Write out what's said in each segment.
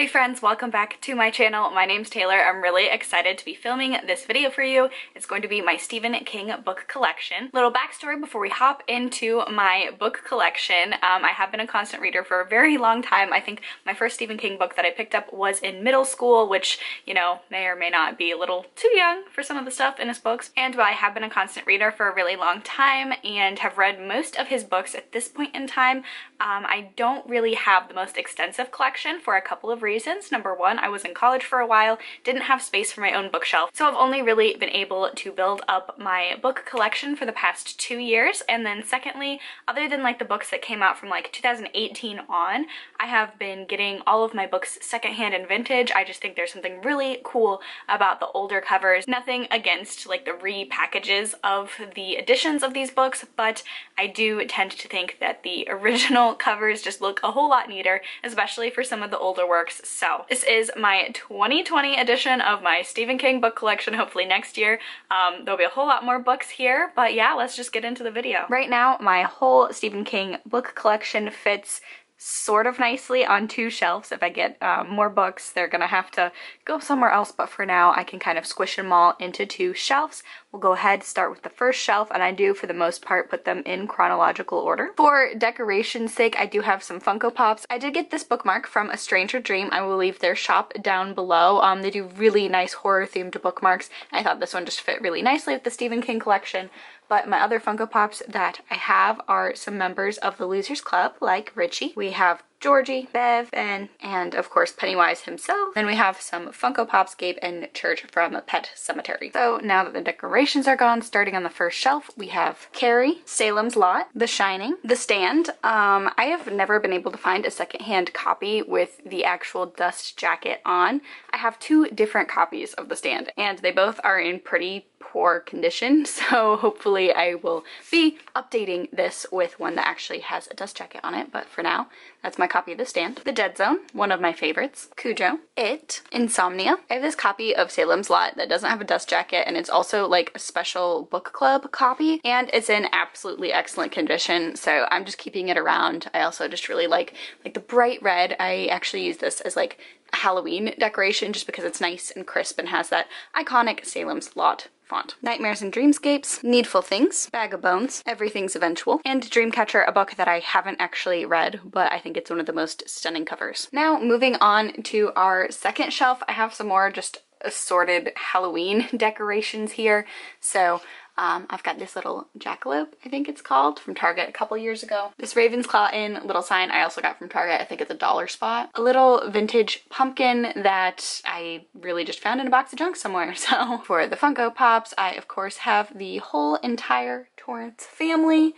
Hey friends, welcome back to my channel. My name's Taylor. I'm really excited to be filming this video for you. It's going to be my Stephen King book collection. Little backstory before we hop into my book collection. Um, I have been a constant reader for a very long time. I think my first Stephen King book that I picked up was in middle school, which, you know, may or may not be a little too young for some of the stuff in his books. And while I have been a constant reader for a really long time and have read most of his books at this point in time. Um, I don't really have the most extensive collection for a couple of reasons. Number one, I was in college for a while, didn't have space for my own bookshelf, so I've only really been able to build up my book collection for the past two years. And then secondly, other than like the books that came out from like 2018 on, I have been getting all of my books secondhand and vintage. I just think there's something really cool about the older covers. Nothing against like the repackages of the editions of these books, but I do tend to think that the original covers just look a whole lot neater, especially for some of the older works so this is my 2020 edition of my Stephen King book collection, hopefully next year. Um, there'll be a whole lot more books here, but yeah, let's just get into the video. Right now, my whole Stephen King book collection fits sort of nicely on two shelves. If I get um, more books, they're gonna have to go somewhere else, but for now I can kind of squish them all into two shelves. We'll go ahead, start with the first shelf, and I do, for the most part, put them in chronological order. For decoration's sake, I do have some Funko Pops. I did get this bookmark from A Stranger Dream. I will leave their shop down below. Um, they do really nice horror-themed bookmarks. I thought this one just fit really nicely with the Stephen King collection. But my other Funko Pops that I have are some members of the Losers Club, like Richie. We have Georgie, Bev, Ben, and of course Pennywise himself. Then we have some Funko Pops, Gage, and Church from Pet Sematary. So now that the decorations are gone, starting on the first shelf, we have Carrie, Salem's Lot, The Shining, The Stand. Um, I have never been able to find a secondhand copy with the actual dust jacket on. I have two different copies of The Stand, and they both are in pretty poor condition, so hopefully I will be updating this with one that actually has a dust jacket on it, but for now, that's my copy of The Stand. The Dead Zone, one of my favorites. Cujo. It. Insomnia. I have this copy of Salem's Lot that doesn't have a dust jacket and it's also like a special book club copy and it's in absolutely excellent condition so I'm just keeping it around. I also just really like like the bright red. I actually use this as like Halloween decoration just because it's nice and crisp and has that iconic Salem's Lot font. Nightmares and Dreamscapes, Needful Things, Bag of Bones, Everything's Eventual, and Dreamcatcher, a book that I haven't actually read, but I think it's one of the most stunning covers. Now, moving on to our second shelf, I have some more just assorted Halloween decorations here. So um, I've got this little jackalope, I think it's called, from Target a couple years ago. This Raven's Claw Inn little sign I also got from Target, I think it's a dollar spot. A little vintage pumpkin that I really just found in a box of junk somewhere. So for the Funko Pops, I of course have the whole entire Torrance family.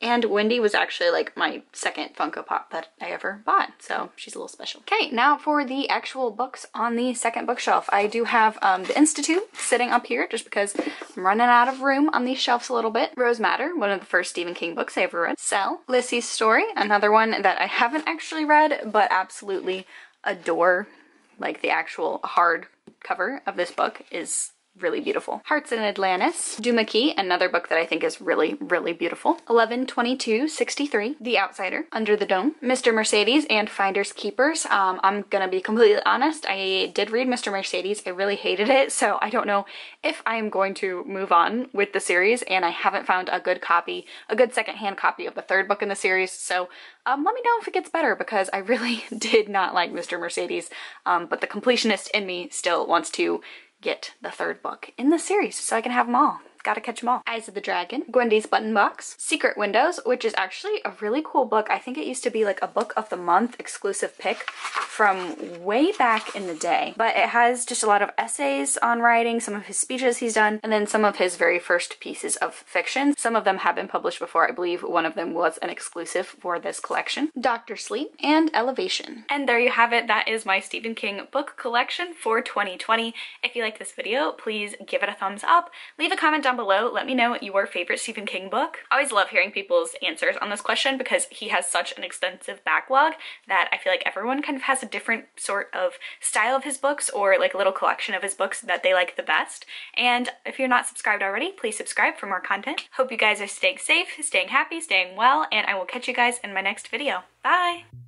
And Wendy was actually like my second Funko Pop that I ever bought, so she's a little special. Okay, now for the actual books on the second bookshelf. I do have um, The Institute sitting up here just because I'm running out of room on these shelves a little bit. Rose Madder, one of the first Stephen King books I ever read. Cell, Lisey's Story, another one that I haven't actually read but absolutely adore. Like the actual hard cover of this book is really beautiful. Hearts in Atlantis, Duma Key, another book that I think is really, really beautiful. 11/22/63, The Outsider, Under the Dome, Mr. Mercedes, and Finders Keepers. Um, I'm gonna be completely honest, I did read Mr. Mercedes, I really hated it, so I don't know if I'm going to move on with the series, and I haven't found a good copy, a good secondhand copy of the third book in the series, so um, let me know if it gets better because I really did not like Mr. Mercedes, um, but the completionist in me still wants to get the third book in the series so I can have them all. Gotta catch them all. Eyes of the Dragon, Gwendy's Button Box, Secret Windows, which is actually a really cool book. I think it used to be like a book of the month exclusive pick from way back in the day. But it has just a lot of essays on writing, some of his speeches he's done, and then some of his very first pieces of fiction. Some of them have been published before. I believe one of them was an exclusive for this collection. Doctor Sleep and Elevation. And there you have it. That is my Stephen King book collection for 2020. If you like this video, please give it a thumbs up. Leave a comment down below. Let me know your favorite Stephen King book. I always love hearing people's answers on this question because he has such an extensive backlog that I feel like everyone kind of has a different sort of style of his books or like a little collection of his books that they like the best. And if you're not subscribed already, please subscribe for more content. Hope you guys are staying safe, staying happy, staying well, and I will catch you guys in my next video. Bye!